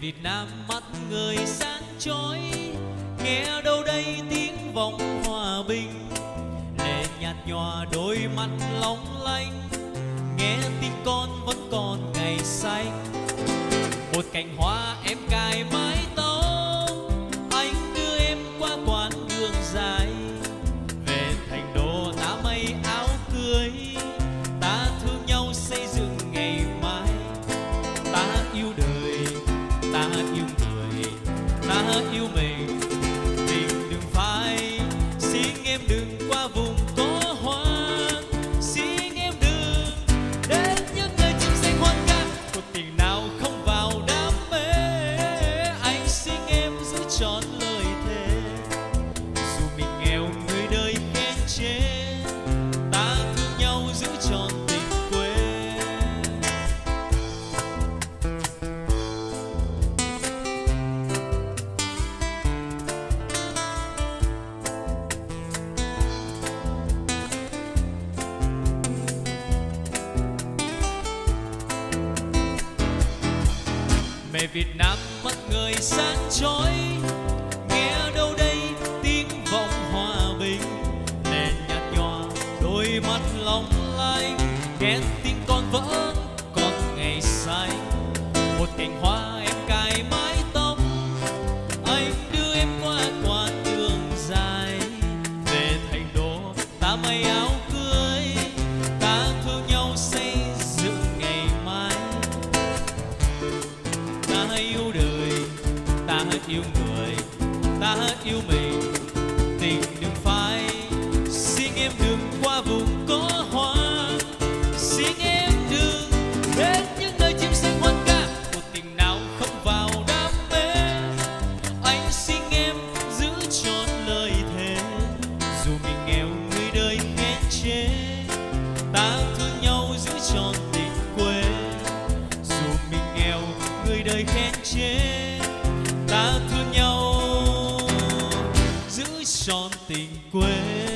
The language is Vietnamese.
Việt Nam mắt người sáng chói, nghe đâu đây tiếng vọng hòa bình. Lệ nhạt nhòa đôi mắt long lanh, nghe tin con vẫn còn ngày xanh. Một cành hoa em cài mái tóc, anh đưa em qua quán đường dài. Về thành đô ta mây áo cưới, ta thương nhau xây dựng ngày mai. Ta yêu đời yêu người ta yêu mình. Mẹ Việt Nam mắt người sáng chói. Nghe đâu đây tiếng vọng hòa bình. Nền nhạt nhòa đôi mắt long lanh. Nghe tiếng con vỡ, còn ngày xanh một cành hoa em cài mái tóc. Anh đưa em qua quãng đường dài. Về thành đô ta may áo cưới. Ta thương nhau xây dựng ngày mai ta yêu đời ta yêu người ta yêu mình. Lời khen chê ta thương nhau giữ trọn tình quê.